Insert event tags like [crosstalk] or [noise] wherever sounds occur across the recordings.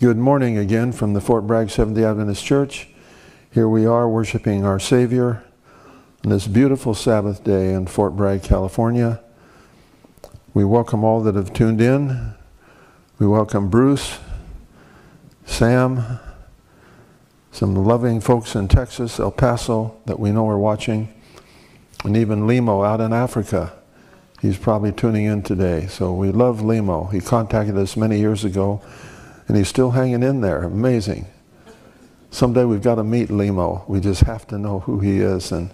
Good morning again from the Fort Bragg Seventh day Adventist Church. Here we are worshiping our Savior on this beautiful Sabbath day in Fort Bragg, California. We welcome all that have tuned in. We welcome Bruce, Sam, some loving folks in Texas, El Paso that we know are watching, and even Limo out in Africa. He's probably tuning in today. So we love Limo. He contacted us many years ago and he's still hanging in there. Amazing. Someday we've got to meet Limo. We just have to know who he is, and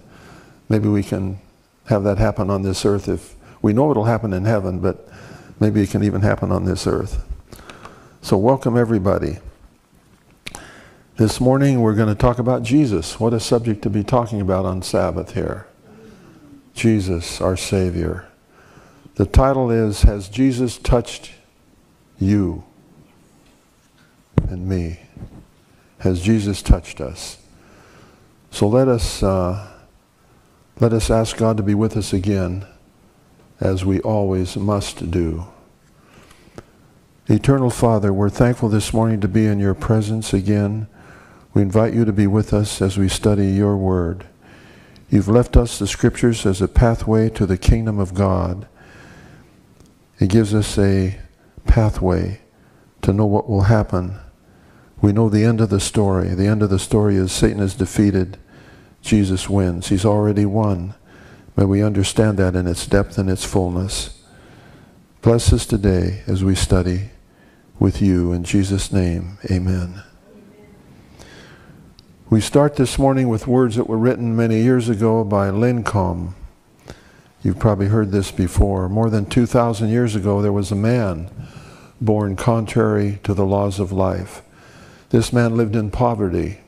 maybe we can have that happen on this earth. If we know it'll happen in heaven, but maybe it can even happen on this earth. So welcome everybody. This morning we're going to talk about Jesus. What a subject to be talking about on Sabbath here. Jesus, our Savior. The title is Has Jesus Touched You? And me? Has Jesus touched us? So let us, uh, let us ask God to be with us again, as we always must do. Eternal Father, we're thankful this morning to be in your presence again. We invite you to be with us as we study your word. You've left us the scriptures as a pathway to the kingdom of God. It gives us a pathway to know what will happen we know the end of the story. The end of the story is Satan is defeated. Jesus wins. He's already won. May we understand that in its depth and its fullness. Bless us today as we study with you. In Jesus' name, amen. We start this morning with words that were written many years ago by Lincoln. You've probably heard this before. More than 2,000 years ago, there was a man born contrary to the laws of life. This man lived in poverty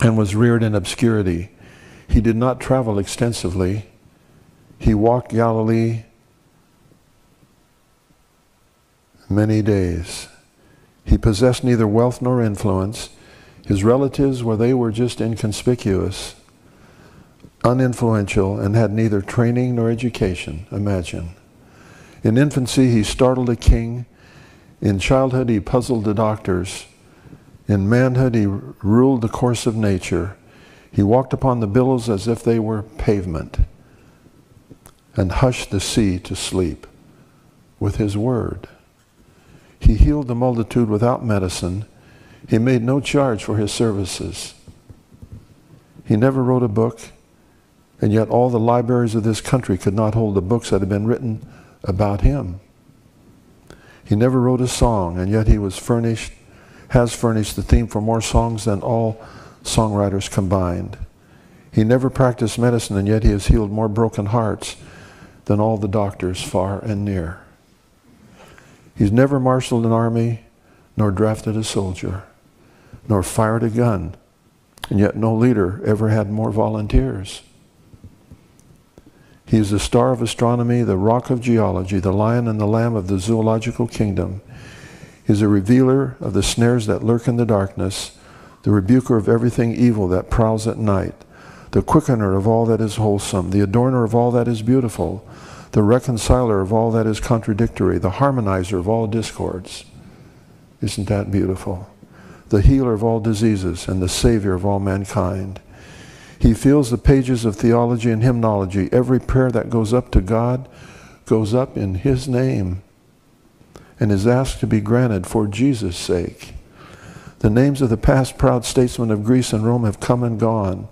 and was reared in obscurity. He did not travel extensively. He walked Galilee many days. He possessed neither wealth nor influence. His relatives, well, they were just inconspicuous, uninfluential, and had neither training nor education. Imagine. In infancy, he startled a king. In childhood, he puzzled the doctors. In manhood, he ruled the course of nature. He walked upon the billows as if they were pavement and hushed the sea to sleep with his word. He healed the multitude without medicine. He made no charge for his services. He never wrote a book, and yet all the libraries of this country could not hold the books that had been written about him. He never wrote a song, and yet he was furnished has furnished the theme for more songs than all songwriters combined. He never practiced medicine, and yet he has healed more broken hearts than all the doctors far and near. He's never marshaled an army, nor drafted a soldier, nor fired a gun, and yet no leader ever had more volunteers. He is the star of astronomy, the rock of geology, the lion and the lamb of the zoological kingdom. Is a revealer of the snares that lurk in the darkness, the rebuker of everything evil that prowls at night, the quickener of all that is wholesome, the adorner of all that is beautiful, the reconciler of all that is contradictory, the harmonizer of all discords. Isn't that beautiful? The healer of all diseases and the savior of all mankind. He fills the pages of theology and hymnology. Every prayer that goes up to God goes up in His name and is asked to be granted for Jesus' sake. The names of the past proud statesmen of Greece and Rome have come and gone.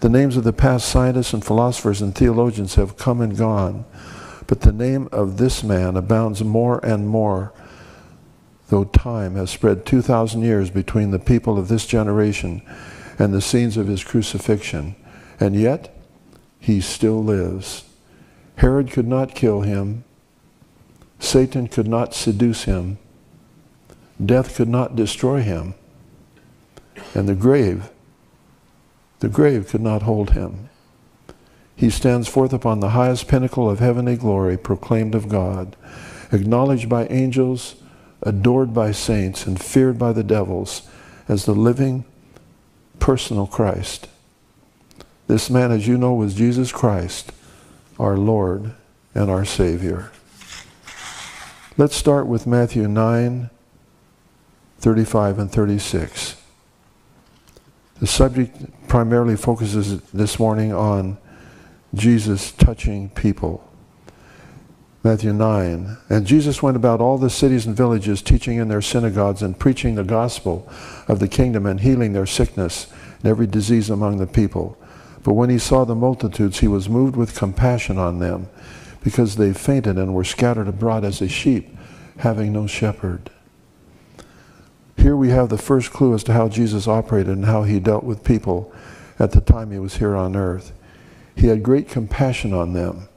The names of the past scientists and philosophers and theologians have come and gone. But the name of this man abounds more and more, though time has spread 2,000 years between the people of this generation and the scenes of his crucifixion. And yet, he still lives. Herod could not kill him. Satan could not seduce him. Death could not destroy him. And the grave, the grave could not hold him. He stands forth upon the highest pinnacle of heavenly glory, proclaimed of God, acknowledged by angels, adored by saints, and feared by the devils as the living, personal Christ. This man, as you know, was Jesus Christ, our Lord and our Savior. Let's start with Matthew 9 35 and 36. The subject primarily focuses this morning on Jesus touching people. Matthew 9. And Jesus went about all the cities and villages, teaching in their synagogues and preaching the gospel of the kingdom and healing their sickness and every disease among the people. But when he saw the multitudes, he was moved with compassion on them, because they fainted and were scattered abroad as a sheep, having no shepherd. Here we have the first clue as to how Jesus operated and how he dealt with people at the time he was here on earth. He had great compassion on them.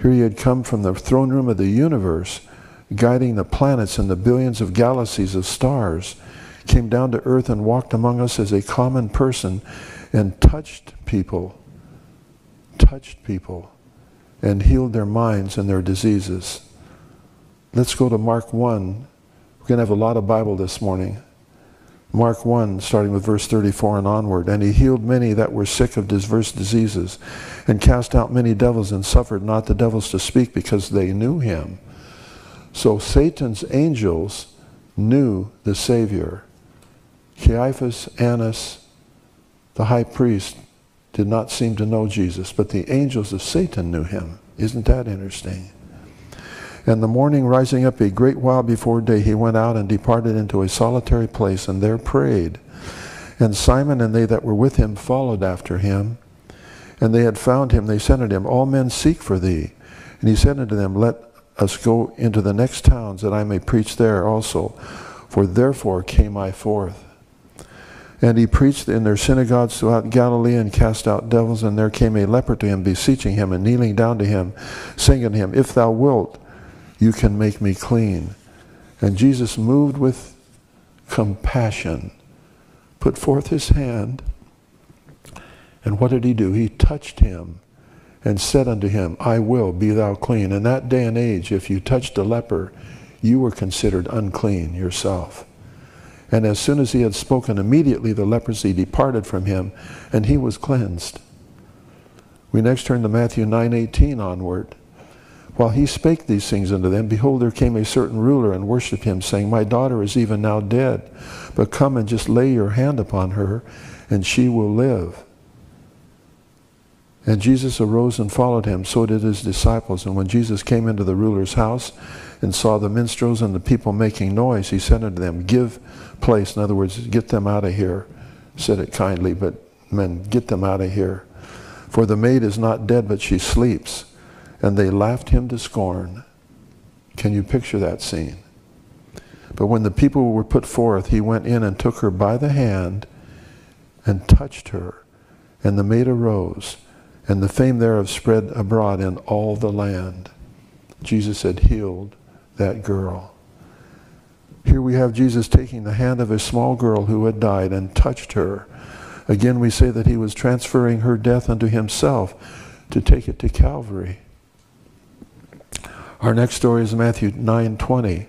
Here he had come from the throne room of the universe, guiding the planets and the billions of galaxies of stars, came down to earth and walked among us as a common person and touched people, touched people, and healed their minds and their diseases. Let's go to Mark 1. We're going to have a lot of Bible this morning. Mark 1, starting with verse 34 and onward. And he healed many that were sick of diverse diseases, and cast out many devils, and suffered not the devils to speak because they knew him. So Satan's angels knew the Savior. Caiaphas, Annas, the high priest, did not seem to know Jesus, but the angels of Satan knew him. Isn't that interesting? And the morning rising up a great while before day, he went out and departed into a solitary place, and there prayed. And Simon and they that were with him followed after him. And they had found him, they said unto him, All men seek for thee. And he said unto them, Let us go into the next towns, that I may preach there also. For therefore came I forth. And he preached in their synagogues throughout Galilee and cast out devils. And there came a leper to him, beseeching him and kneeling down to him, saying unto him, If thou wilt, you can make me clean. And Jesus, moved with compassion, put forth his hand. And what did he do? He touched him and said unto him, I will, be thou clean. In that day and age, if you touched a leper, you were considered unclean yourself. And as soon as he had spoken, immediately the leprosy departed from him, and he was cleansed. We next turn to Matthew 9:18 onward. While he spake these things unto them, behold, there came a certain ruler and worshipped him, saying, My daughter is even now dead, but come and just lay your hand upon her, and she will live. And Jesus arose and followed him, so did his disciples. And when Jesus came into the ruler's house and saw the minstrels and the people making noise, he said unto them, Give place. In other words, get them out of here. Said it kindly, but men, get them out of here. For the maid is not dead, but she sleeps and they laughed him to scorn. Can you picture that scene? But when the people were put forth, he went in and took her by the hand and touched her. And the maid arose, and the fame thereof spread abroad in all the land. Jesus had healed that girl. Here we have Jesus taking the hand of a small girl who had died and touched her. Again, we say that he was transferring her death unto himself to take it to Calvary. Our next story is Matthew 9:20.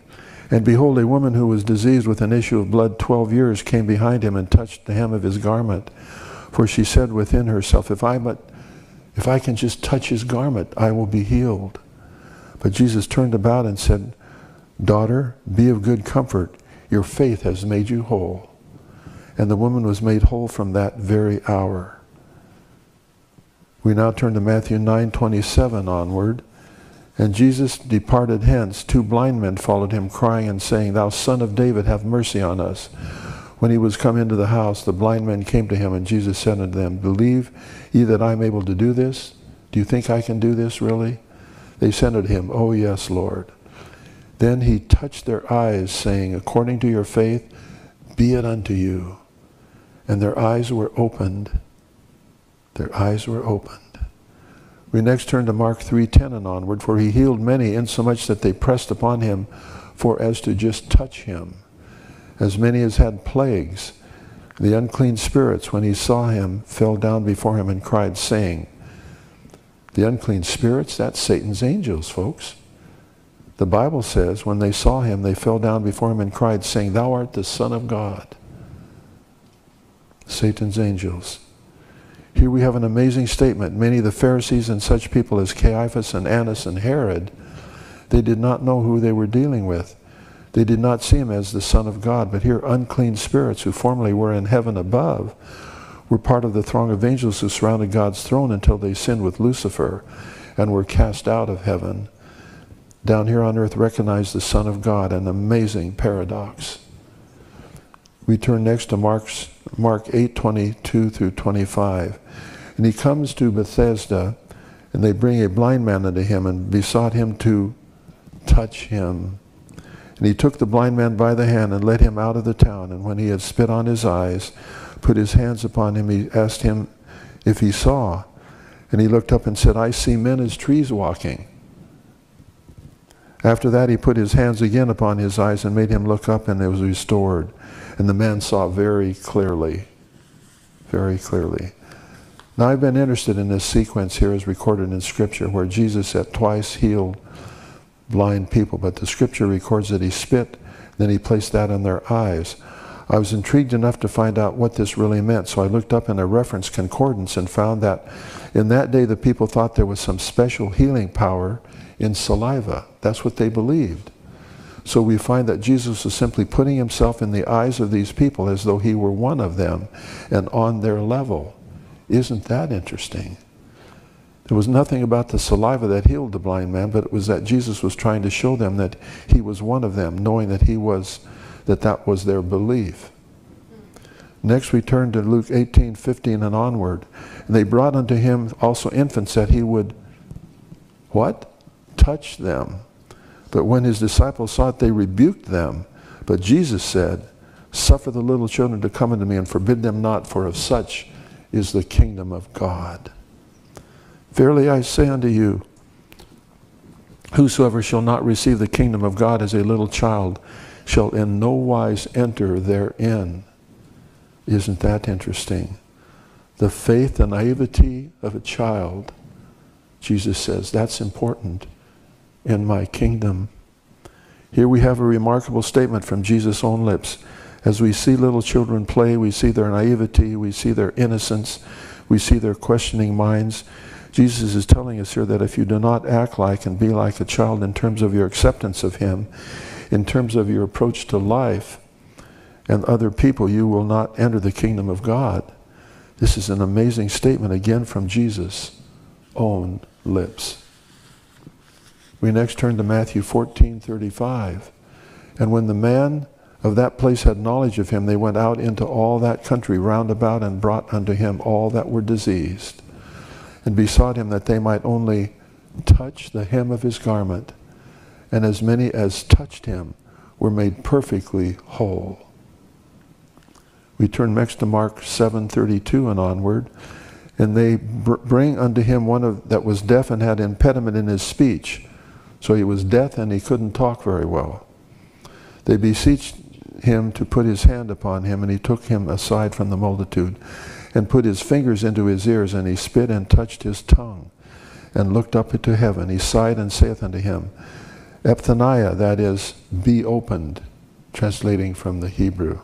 And behold, a woman who was diseased with an issue of blood 12 years came behind him and touched the hem of his garment. For she said within herself, if I but if I can just touch his garment, I will be healed. But Jesus turned about and said, Daughter, be of good comfort. Your faith has made you whole. And the woman was made whole from that very hour. We now turn to Matthew 9:27 onward. And Jesus departed hence. Two blind men followed him, crying and saying, Thou son of David, have mercy on us. When he was come into the house, the blind men came to him, and Jesus said unto them, Believe ye that I am able to do this? Do you think I can do this, really? They said unto him, Oh, yes, Lord. Then he touched their eyes, saying, According to your faith, be it unto you. And their eyes were opened. Their eyes were opened. We next turn to Mark 3:10 and onward, for he healed many, insomuch that they pressed upon him for as to just touch him. As many as had plagues, the unclean spirits, when he saw him, fell down before him and cried, saying, The unclean spirits, that's Satan's angels, folks. The Bible says, when they saw him, they fell down before him and cried, saying, Thou art the Son of God. Satan's angels. Here we have an amazing statement. Many of the Pharisees and such people as Caiaphas and Annas and Herod, they did not know who they were dealing with. They did not see him as the Son of God, but here unclean spirits who formerly were in heaven above were part of the throng of angels who surrounded God's throne until they sinned with Lucifer and were cast out of heaven. Down here on earth, recognize the Son of God, an amazing paradox. We turn next to Mark's, Mark 8 22 through 25. And he comes to Bethesda, and they bring a blind man unto him and besought him to touch him. And he took the blind man by the hand and led him out of the town. And when he had spit on his eyes, put his hands upon him, he asked him if he saw. And he looked up and said, I see men as trees walking. After that, he put his hands again upon his eyes and made him look up, and it was restored. And the man saw very clearly. Very clearly. Now, I've been interested in this sequence here as recorded in Scripture where Jesus had twice healed blind people, but the Scripture records that he spit, then he placed that on their eyes. I was intrigued enough to find out what this really meant, so I looked up in a reference concordance and found that in that day the people thought there was some special healing power in saliva. That's what they believed. So we find that Jesus was simply putting himself in the eyes of these people as though he were one of them and on their level. Isn't that interesting? There was nothing about the saliva that healed the blind man, but it was that Jesus was trying to show them that he was one of them, knowing that he was that that was their belief. Next we turn to Luke 18, 15 and onward. And they brought unto him also infants that he would, what? Touch them. But when his disciples saw it, they rebuked them. But Jesus said, Suffer the little children to come unto me and forbid them not, for of such is the kingdom of God. Verily I say unto you, whosoever shall not receive the kingdom of God as a little child shall in no wise enter therein. Isn't that interesting? The faith and naivety of a child, Jesus says, that's important in my kingdom. Here we have a remarkable statement from Jesus' own lips. As we see little children play, we see their naivety, we see their innocence, we see their questioning minds. Jesus is telling us here that if you do not act like and be like a child in terms of your acceptance of Him, in terms of your approach to life and other people, you will not enter the kingdom of God. This is an amazing statement again from Jesus' own lips. We next turn to Matthew 14 35. And when the man of that place had knowledge of him, they went out into all that country round about and brought unto him all that were diseased, and besought him that they might only touch the hem of his garment and as many as touched him were made perfectly whole. We turn next to Mark 7:32 and onward, and they br- bring unto him one of that was deaf and had impediment in his speech. So he was deaf and he couldn't talk very well. They beseeched him to put his hand upon him, and he took him aside from the multitude, and put his fingers into his ears, and he spit and touched his tongue, and looked up into heaven. He sighed and saith unto him, Ephphatha, that is, be opened, translating from the Hebrew.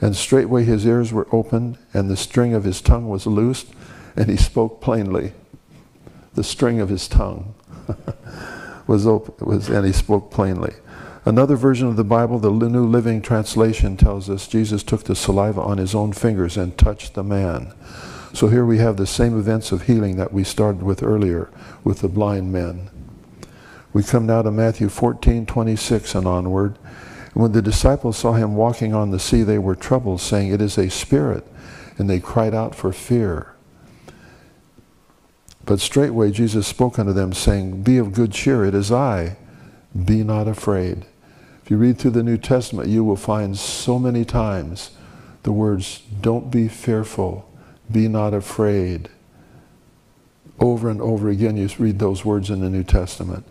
And straightway his ears were opened, and the string of his tongue was loosed, and he spoke plainly. The string of his tongue [laughs] was open, was, and he spoke plainly. Another version of the Bible, the New Living Translation, tells us Jesus took the saliva on his own fingers and touched the man. So here we have the same events of healing that we started with earlier with the blind men. We come now to Matthew 14, 26 and onward. When the disciples saw him walking on the sea, they were troubled, saying, It is a spirit. And they cried out for fear. But straightway Jesus spoke unto them, saying, Be of good cheer, it is I. Be not afraid. If you read through the New Testament, you will find so many times the words, Don't be fearful, be not afraid. Over and over again, you read those words in the New Testament.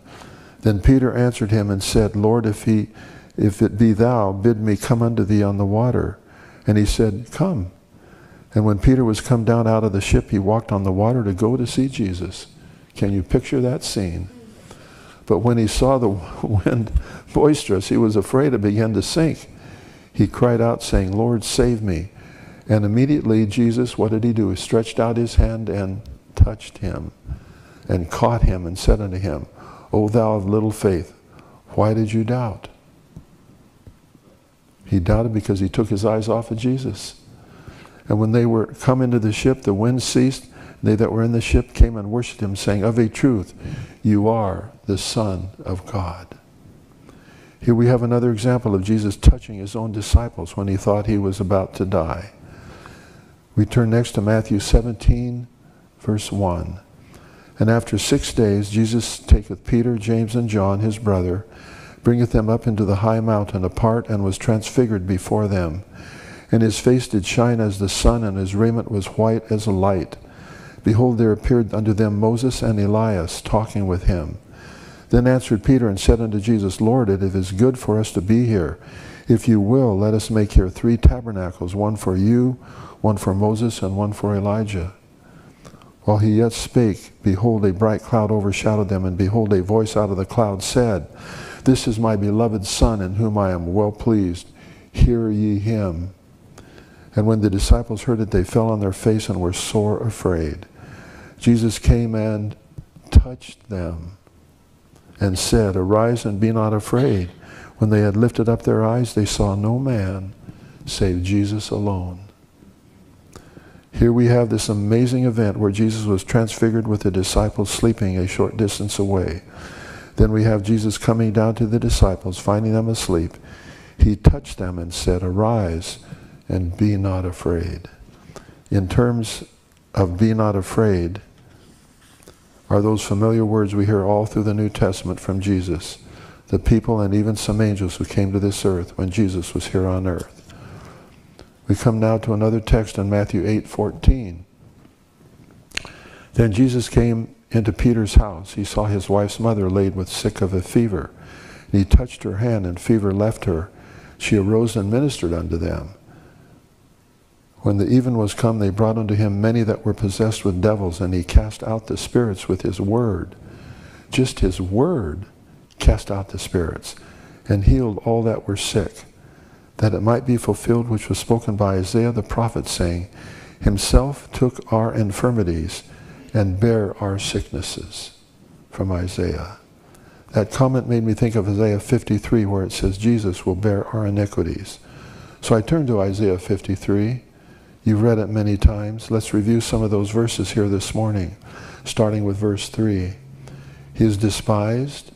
Then Peter answered him and said, Lord, if, he, if it be thou, bid me come unto thee on the water. And he said, Come. And when Peter was come down out of the ship, he walked on the water to go to see Jesus. Can you picture that scene? But when he saw the [laughs] wind boisterous, he was afraid and began to sink. He cried out, saying, Lord, save me. And immediately Jesus, what did he do? He stretched out his hand and touched him and caught him and said unto him, O thou of little faith, why did you doubt? He doubted because he took his eyes off of Jesus. And when they were come into the ship, the wind ceased. They that were in the ship came and worshipped him, saying, Of a truth, you are the Son of God. Here we have another example of Jesus touching his own disciples when he thought he was about to die. We turn next to Matthew 17, verse 1. And after six days, Jesus taketh Peter, James, and John, his brother, bringeth them up into the high mountain apart, and was transfigured before them. And his face did shine as the sun, and his raiment was white as a light. Behold, there appeared unto them Moses and Elias talking with him. Then answered Peter and said unto Jesus, Lord, it is good for us to be here. If you will, let us make here three tabernacles, one for you, one for Moses, and one for Elijah. While he yet spake, behold, a bright cloud overshadowed them, and behold, a voice out of the cloud said, This is my beloved Son, in whom I am well pleased. Hear ye him. And when the disciples heard it, they fell on their face and were sore afraid. Jesus came and touched them and said, Arise and be not afraid. When they had lifted up their eyes, they saw no man save Jesus alone. Here we have this amazing event where Jesus was transfigured with the disciples sleeping a short distance away. Then we have Jesus coming down to the disciples, finding them asleep. He touched them and said, Arise and be not afraid. In terms of be not afraid, are those familiar words we hear all through the New Testament from Jesus, the people and even some angels who came to this earth when Jesus was here on earth. We come now to another text in Matthew 8 14. Then Jesus came into Peter's house. He saw his wife's mother laid with sick of a fever. And he touched her hand, and fever left her. She arose and ministered unto them. When the even was come, they brought unto him many that were possessed with devils, and he cast out the spirits with his word. Just his word cast out the spirits, and healed all that were sick, that it might be fulfilled which was spoken by Isaiah the prophet, saying, Himself took our infirmities and bare our sicknesses. From Isaiah. That comment made me think of Isaiah 53, where it says, Jesus will bear our iniquities. So I turned to Isaiah 53 You've read it many times. Let's review some of those verses here this morning, starting with verse 3. He is despised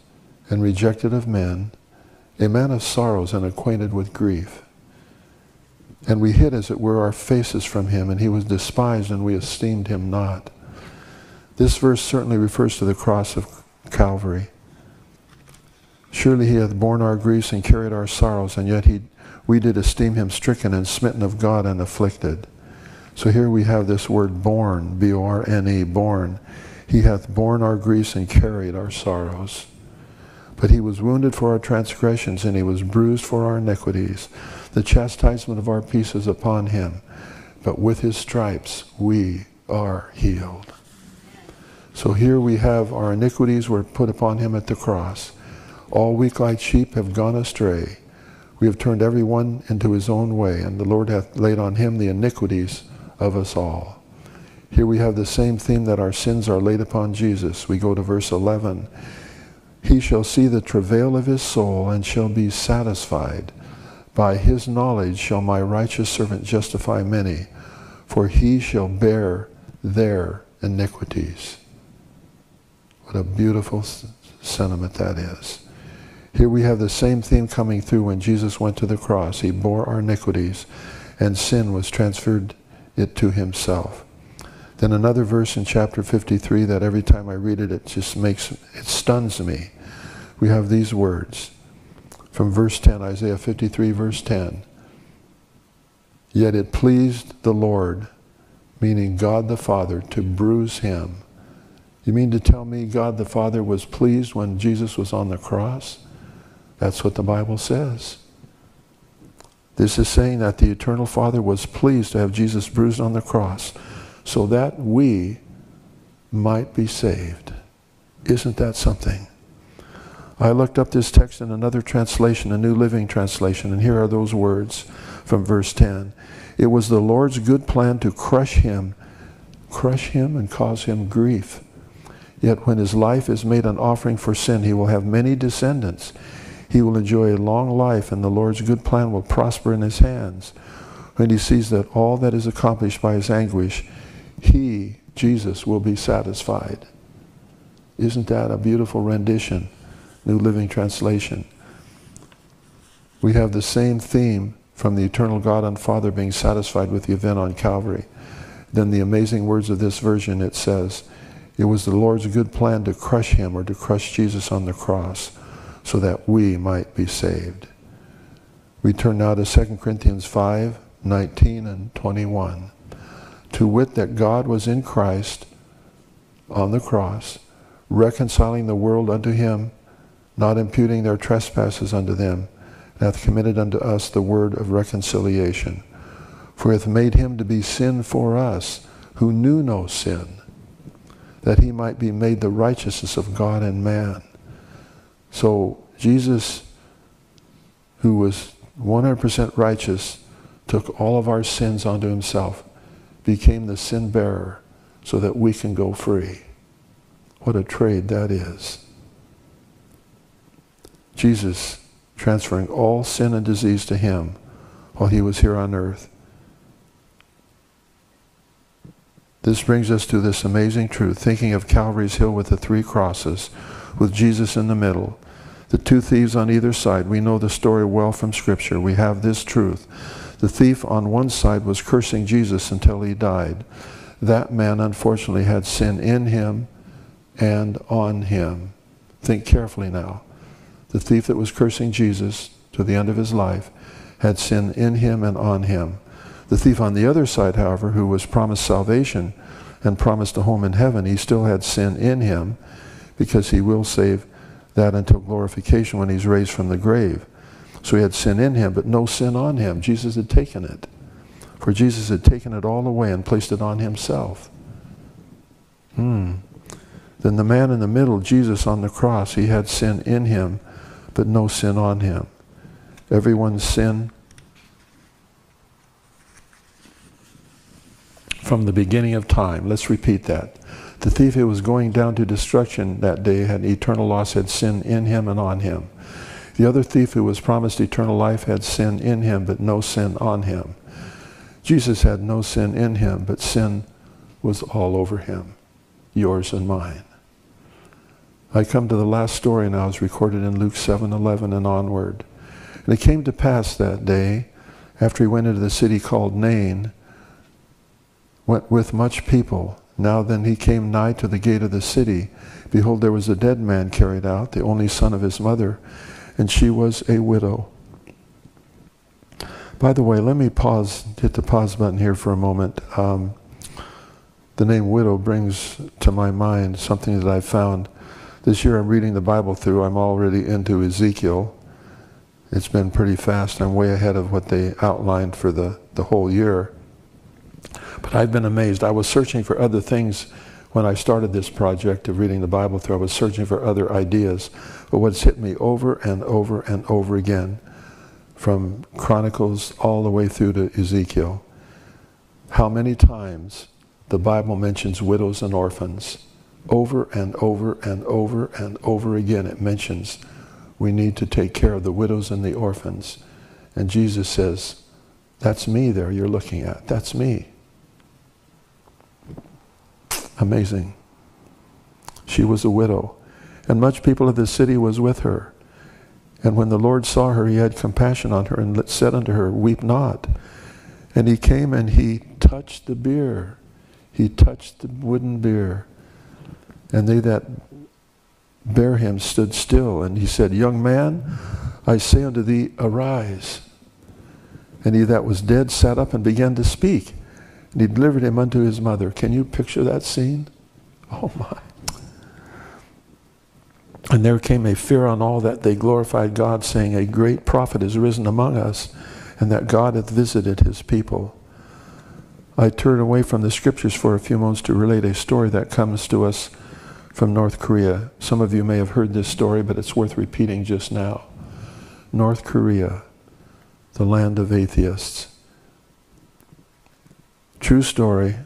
and rejected of men, a man of sorrows and acquainted with grief. And we hid, as it were, our faces from him, and he was despised, and we esteemed him not. This verse certainly refers to the cross of Calvary. Surely he hath borne our griefs and carried our sorrows, and yet he, we did esteem him stricken and smitten of God and afflicted. So here we have this word born, B-O-R-N-E, borne. He hath borne our griefs and carried our sorrows. But he was wounded for our transgressions, and he was bruised for our iniquities. The chastisement of our peace is upon him. But with his stripes we are healed. So here we have our iniquities were put upon him at the cross. All weak like sheep have gone astray. We have turned every one into his own way, and the Lord hath laid on him the iniquities of us all. Here we have the same theme that our sins are laid upon Jesus. We go to verse 11. He shall see the travail of his soul and shall be satisfied. By his knowledge shall my righteous servant justify many, for he shall bear their iniquities. What a beautiful sentiment that is. Here we have the same theme coming through when Jesus went to the cross. He bore our iniquities, and sin was transferred it to himself. Then another verse in chapter 53 that every time I read it, it just makes, it stuns me. We have these words from verse 10, Isaiah 53, verse 10. Yet it pleased the Lord, meaning God the Father, to bruise him. You mean to tell me God the Father was pleased when Jesus was on the cross? That's what the Bible says. This is saying that the eternal Father was pleased to have Jesus bruised on the cross so that we might be saved. Isn't that something? I looked up this text in another translation, a New Living Translation, and here are those words from verse 10. It was the Lord's good plan to crush him, crush him and cause him grief. Yet when his life is made an offering for sin, he will have many descendants. He will enjoy a long life and the Lord's good plan will prosper in his hands. When he sees that all that is accomplished by his anguish, he, Jesus, will be satisfied. Isn't that a beautiful rendition? New Living Translation. We have the same theme from the eternal God and Father being satisfied with the event on Calvary. Then the amazing words of this version, it says, it was the Lord's good plan to crush him or to crush Jesus on the cross so that we might be saved. We turn now to 2 Corinthians 5, 19 and 21. To wit that God was in Christ on the cross, reconciling the world unto him, not imputing their trespasses unto them, and hath committed unto us the word of reconciliation. For hath made him to be sin for us, who knew no sin, that he might be made the righteousness of God and man. So Jesus, who was 100% righteous, took all of our sins onto himself, became the sin bearer so that we can go free. What a trade that is. Jesus transferring all sin and disease to him while he was here on earth. This brings us to this amazing truth, thinking of Calvary's Hill with the three crosses, with Jesus in the middle, the two thieves on either side. We know the story well from Scripture. We have this truth. The thief on one side was cursing Jesus until he died. That man, unfortunately, had sin in him and on him. Think carefully now. The thief that was cursing Jesus to the end of his life had sin in him and on him. The thief on the other side, however, who was promised salvation and promised a home in heaven, he still had sin in him because he will save that until glorification when he's raised from the grave. So he had sin in him, but no sin on him. Jesus had taken it. For Jesus had taken it all away and placed it on himself. Hmm. Then the man in the middle, Jesus on the cross, he had sin in him, but no sin on him. Everyone's sin from the beginning of time. Let's repeat that. The thief who was going down to destruction that day had eternal loss, had sin in him and on him. The other thief who was promised eternal life had sin in him, but no sin on him. Jesus had no sin in him, but sin was all over him, yours and mine. I come to the last story now, as recorded in Luke 7 11 and onward. And it came to pass that day, after he went into the city called Nain, went with much people. Now then he came nigh to the gate of the city. Behold, there was a dead man carried out, the only son of his mother, and she was a widow. By the way, let me pause, hit the pause button here for a moment. Um, the name widow brings to my mind something that I found this year. I'm reading the Bible through. I'm already into Ezekiel. It's been pretty fast. I'm way ahead of what they outlined for the, the whole year. But I've been amazed. I was searching for other things when I started this project of reading the Bible through. I was searching for other ideas. But what's hit me over and over and over again, from Chronicles all the way through to Ezekiel, how many times the Bible mentions widows and orphans. Over and over and over and over again, it mentions we need to take care of the widows and the orphans. And Jesus says, That's me there you're looking at. That's me. Amazing. She was a widow, and much people of the city was with her. And when the Lord saw her, he had compassion on her and said unto her, Weep not. And he came and he touched the bier. He touched the wooden bier. And they that bare him stood still. And he said, Young man, I say unto thee, arise. And he that was dead sat up and began to speak. And he delivered him unto his mother. Can you picture that scene? [laughs] Oh my. And there came a fear on all that they glorified God, saying, A great prophet is risen among us, and that God hath visited his people. I turn away from the scriptures for a few moments to relate a story that comes to us from North Korea. Some of you may have heard this story, but it's worth repeating just now. North Korea, the land of atheists. True story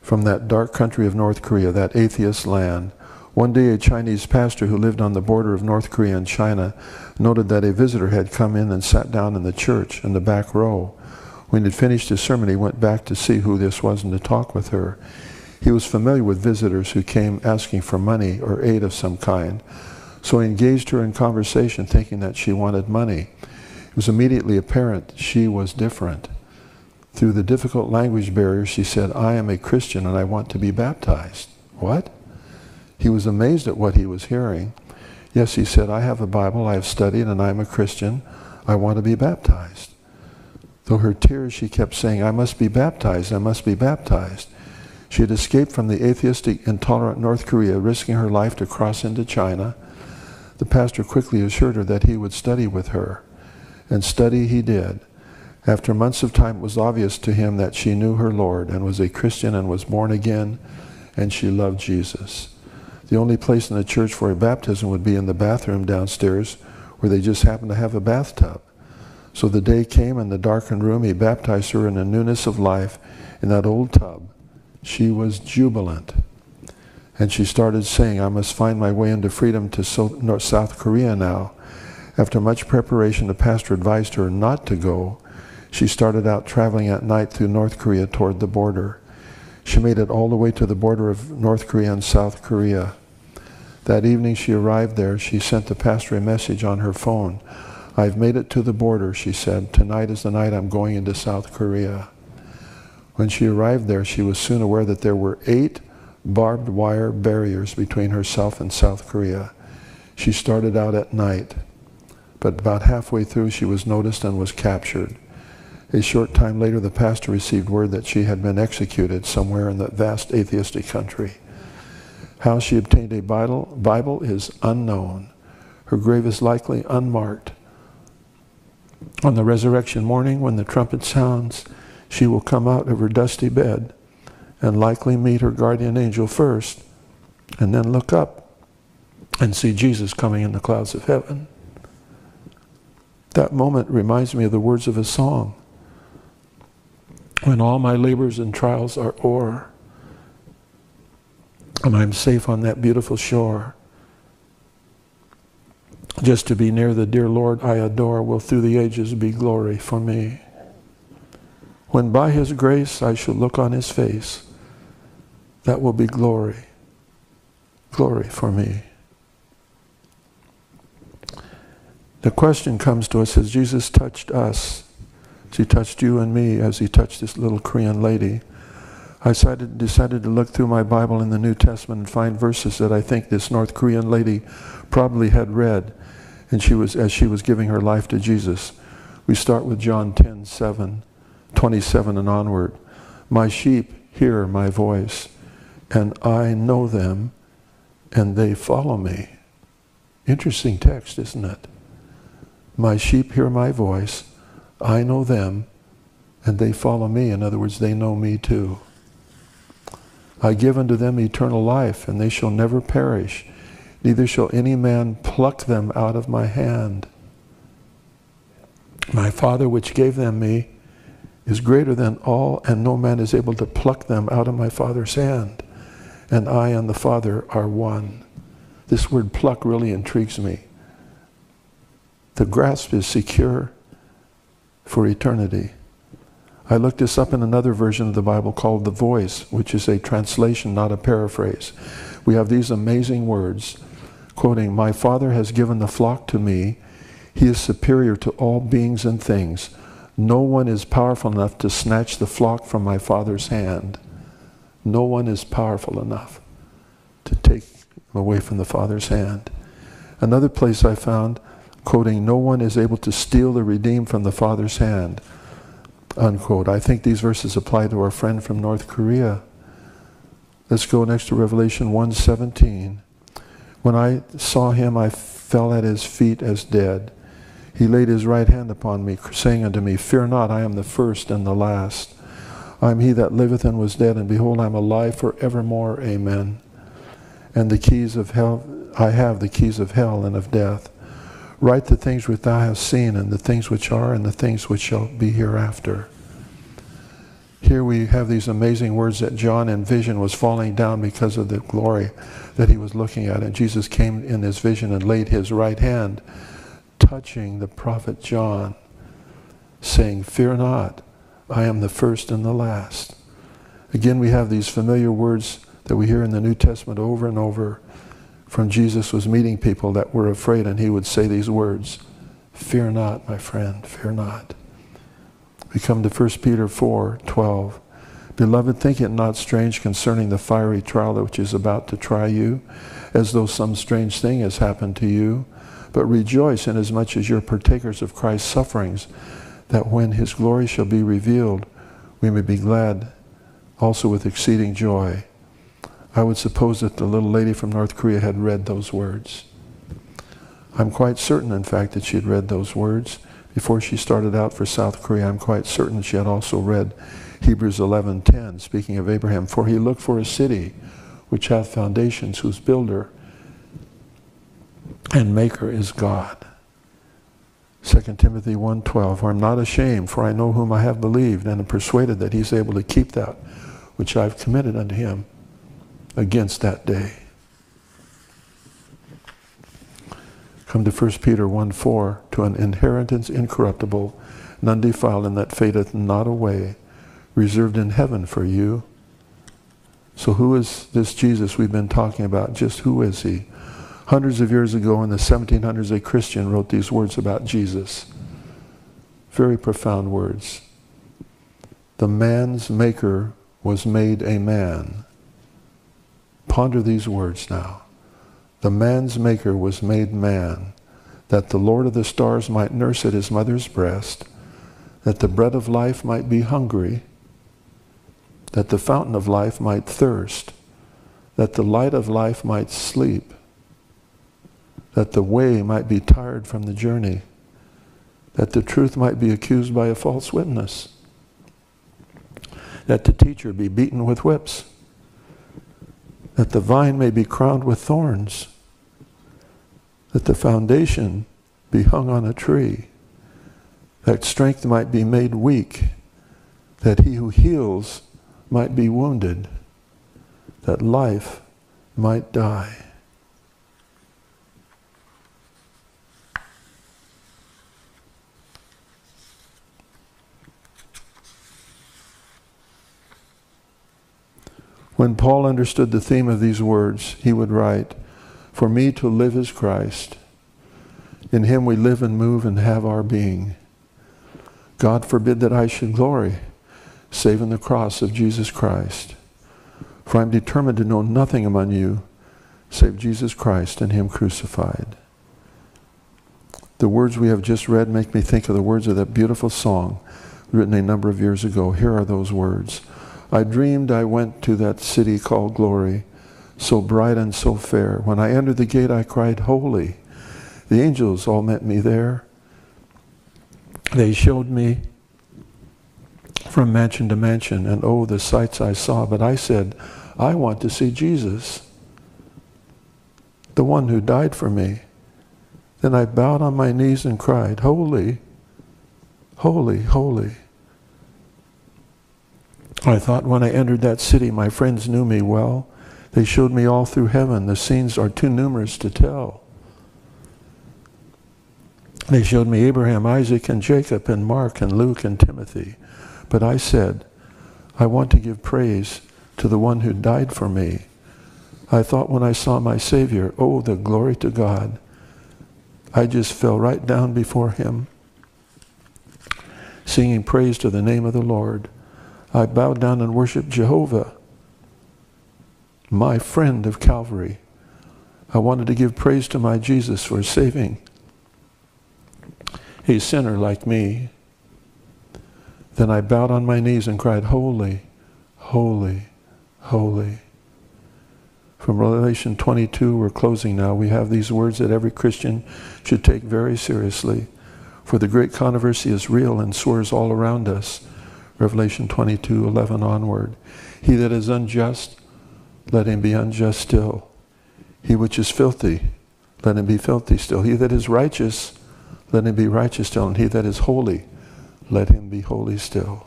from that dark country of North Korea, that atheist land. One day, a Chinese pastor who lived on the border of North Korea and China noted that a visitor had come in and sat down in the church in the back row. When he had finished his sermon, he went back to see who this was and to talk with her. He was familiar with visitors who came asking for money or aid of some kind, so he engaged her in conversation thinking that she wanted money. It was immediately apparent she was different. Through the difficult language barrier, she said, I am a Christian and I want to be baptized. What? He was amazed at what he was hearing. Yes, he said, I have a Bible, I have studied, and I'm a Christian. I want to be baptized. Though her tears, she kept saying, I must be baptized, I must be baptized. She had escaped from the atheistic, intolerant North Korea, risking her life to cross into China. The pastor quickly assured her that he would study with her. And study he did. After months of time, it was obvious to him that she knew her Lord and was a Christian and was born again, and she loved Jesus. The only place in the church for a baptism would be in the bathroom downstairs where they just happened to have a bathtub. So the day came in the darkened room, he baptized her in the newness of life in that old tub. She was jubilant. And she started saying, I must find my way into freedom to South Korea now. After much preparation, the pastor advised her not to go. She started out traveling at night through North Korea toward the border. She made it all the way to the border of North Korea and South Korea. That evening she arrived there. She sent the pastor a message on her phone. I've made it to the border, she said. Tonight is the night I'm going into South Korea. When she arrived there, she was soon aware that there were eight barbed wire barriers between herself and South Korea. She started out at night, but about halfway through she was noticed and was captured. A short time later, the pastor received word that she had been executed somewhere in that vast atheistic country. How she obtained a Bible, Bible is unknown. Her grave is likely unmarked. On the resurrection morning, when the trumpet sounds, she will come out of her dusty bed and likely meet her guardian angel first, and then look up and see Jesus coming in the clouds of heaven. That moment reminds me of the words of a song when all my labors and trials are o'er, and I'm safe on that beautiful shore. Just to be near the dear Lord I adore will through the ages be glory for me. When by his grace I shall look on his face, that will be glory, glory for me. The question comes to us Has Jesus touched us he touched you and me as he touched this little Korean lady. I decided, decided to look through my Bible in the New Testament and find verses that I think this North Korean lady probably had read and she was, as she was giving her life to Jesus. We start with John 10, 7, 27 and onward. My sheep hear my voice, and I know them, and they follow me. Interesting text, isn't it? My sheep hear my voice, I know them and they follow me. In other words, they know me too. I give unto them eternal life, and they shall never perish, neither shall any man pluck them out of my hand. My Father, which gave them me, is greater than all, and no man is able to pluck them out of my Father's hand. And I and the Father are one. This word pluck really intrigues me. The grasp is secure, for eternity. I looked this up in another version of the Bible called The Voice, which is a translation, not a paraphrase. We have these amazing words, quoting, My Father has given the flock to me. He is superior to all beings and things. No one is powerful enough to snatch the flock from my Father's hand. No one is powerful enough to take away from the Father's hand. Another place I found, quoting, No one is able to steal the redeemed from the Father's hand. Unquote. I think these verses apply to our friend from North Korea. Let's go next to Revelation 1:17. When I saw him, I fell at his feet as dead. He laid his right hand upon me, saying unto me, Fear not, I am the first and the last. I am he that liveth and was dead, and behold, I am alive for evermore. Amen. And the keys of hell, I have the keys of hell and of death. Write the things which thou hast seen, and the things which are, and the things which shall be hereafter. Here we have these amazing words that John in vision was falling down because of the glory that he was looking at. And Jesus came in his vision and laid his right hand, touching the prophet John, saying, Fear not, I am the first and the last. Again, we have these familiar words that we hear in the New Testament over and over from Jesus was meeting people that were afraid, and he would say these words Fear not, my friend, fear not. We come to 1 Peter 4 12. Beloved, think it not strange concerning the fiery trial which is about to try you, as though some strange thing has happened to you. But rejoice inasmuch as you're partakers of Christ's sufferings, that when his glory shall be revealed, we may be glad also with exceeding joy. I would suppose that the little lady from North Korea had read those words. I'm quite certain, in fact, that she had read those words. Before she started out for South Korea, I'm quite certain she had also read Hebrews 11:10, speaking of Abraham, for he looked for a city which hath foundations, whose builder and maker is God. 2 Timothy 1:12, for I'm not ashamed, for I know whom I have believed, and am persuaded that he's able to keep that which I've committed unto him against that day. Come to 1 Peter 1 4, to an inheritance incorruptible and defiled, and that fadeth not away, reserved in heaven for you. So, who is this Jesus we've been talking about? Just who is he? Hundreds of years ago in the 1700s, a Christian wrote these words about Jesus. Very profound words. The man's maker was made a man. Ponder these words now. The man's maker was made man, that the Lord of the stars might nurse at his mother's breast, that the bread of life might be hungry, that the fountain of life might thirst, that the light of life might sleep, that the way might be tired from the journey, that the truth might be accused by a false witness, that the teacher be beaten with whips, that the vine may be crowned with thorns, that the foundation be hung on a tree, that strength might be made weak, that he who heals might be wounded, that life might die. When Paul understood the theme of these words, he would write, For me to live is Christ. In him we live and move and have our being. God forbid that I should glory save in the cross of Jesus Christ. For I am determined to know nothing among you save Jesus Christ and Him crucified. The words we have just read make me think of the words of that beautiful song written a number of years ago. Here are those words I dreamed I went to that city called Glory, so bright and so fair. When I entered the gate, I cried, Holy. The angels all met me there. They showed me from mansion to mansion, and oh, the sights I saw. But I said, I want to see Jesus, the one who died for me. Then I bowed on my knees and cried, Holy, holy, holy. I thought when I entered that city, my friends knew me well. They showed me all through heaven. The scenes are too numerous to tell. They showed me Abraham, Isaac, and Jacob, and Mark, and Luke, and Timothy. But I said, I want to give praise to the one who died for me. I thought when I saw my Savior, oh, the glory to God. I just fell right down before him, singing praise to the name of the Lord. I bowed down and worshiped Jehovah, my friend of Calvary. I wanted to give praise to my Jesus for saving a sinner like me. Then I bowed on my knees and cried, Holy, holy, holy. From Revelation 22, we're closing now. We have these words that every Christian should take very seriously. For the great controversy is real and soars all around us. Revelation 22, 11 onward. He that is unjust, let him be unjust still. He which is filthy, let him be filthy still. He that is righteous, let him be righteous still. And he that is holy, let him be holy still.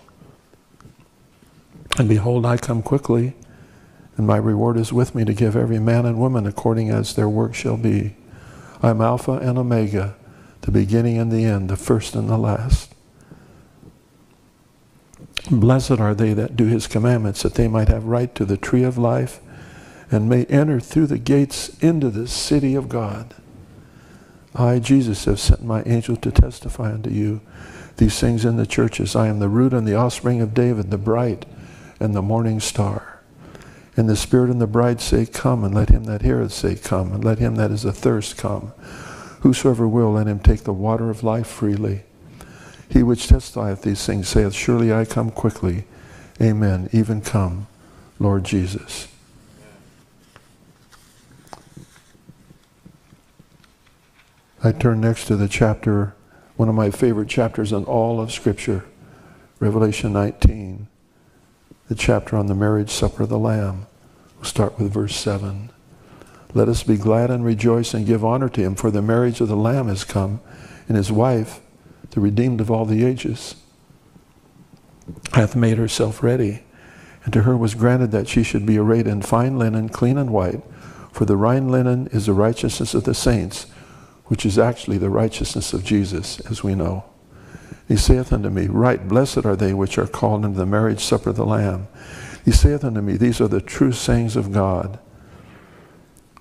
And behold, I come quickly, and my reward is with me to give every man and woman according as their work shall be. I am Alpha and Omega, the beginning and the end, the first and the last. Blessed are they that do his commandments, that they might have right to the tree of life and may enter through the gates into the city of God. I, Jesus, have sent my angel to testify unto you these things in the churches. I am the root and the offspring of David, the bright and the morning star. And the Spirit and the bride say, Come, and let him that heareth say, Come, and let him that is athirst come. Whosoever will, let him take the water of life freely. He which testifieth these things saith, Surely I come quickly. Amen. Even come, Lord Jesus. I turn next to the chapter, one of my favorite chapters in all of Scripture, Revelation 19, the chapter on the marriage supper of the Lamb. We'll start with verse 7. Let us be glad and rejoice and give honor to him, for the marriage of the Lamb has come, and his wife, the redeemed of all the ages, hath made herself ready. And to her was granted that she should be arrayed in fine linen, clean and white, for the fine linen is the righteousness of the saints which is actually the righteousness of Jesus, as we know. He saith unto me, Right, blessed are they which are called into the marriage supper of the Lamb. He saith unto me, These are the true sayings of God.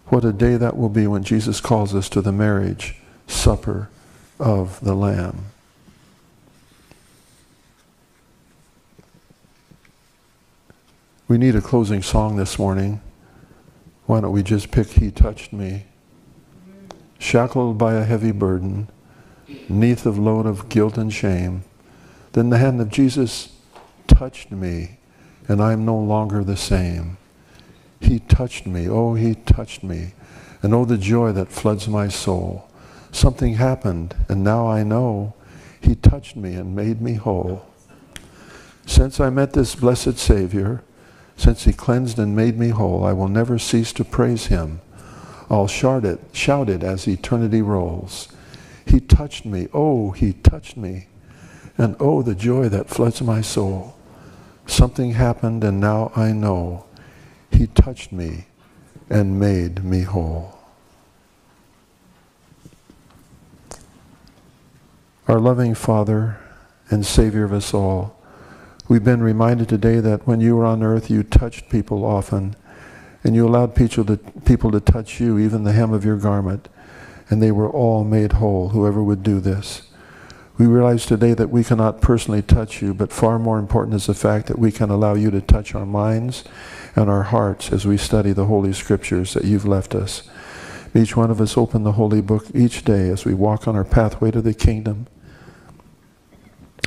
What a day that will be when Jesus calls us to the marriage supper of the Lamb. We need a closing song this morning. Why don't we just pick He Touched Me? shackled by a heavy burden, neath of load of guilt and shame. Then the hand of Jesus touched me, and I am no longer the same. He touched me, oh, he touched me, and oh, the joy that floods my soul. Something happened, and now I know he touched me and made me whole. Since I met this blessed Savior, since he cleansed and made me whole, I will never cease to praise him I'll shout it, shout it as eternity rolls. He touched me. Oh, he touched me. And oh, the joy that floods my soul. Something happened and now I know. He touched me and made me whole. Our loving Father and Savior of us all, we've been reminded today that when you were on earth, you touched people often and you allowed people to, people to touch you, even the hem of your garment, and they were all made whole, whoever would do this. We realize today that we cannot personally touch you, but far more important is the fact that we can allow you to touch our minds and our hearts as we study the Holy Scriptures that you've left us. Each one of us open the Holy Book each day as we walk on our pathway to the kingdom.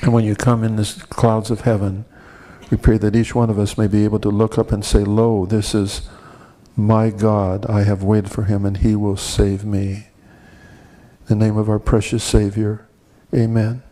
And when you come in the clouds of heaven, we pray that each one of us may be able to look up and say, Lo, this is my God, I have waited for him and he will save me. In the name of our precious Savior, amen.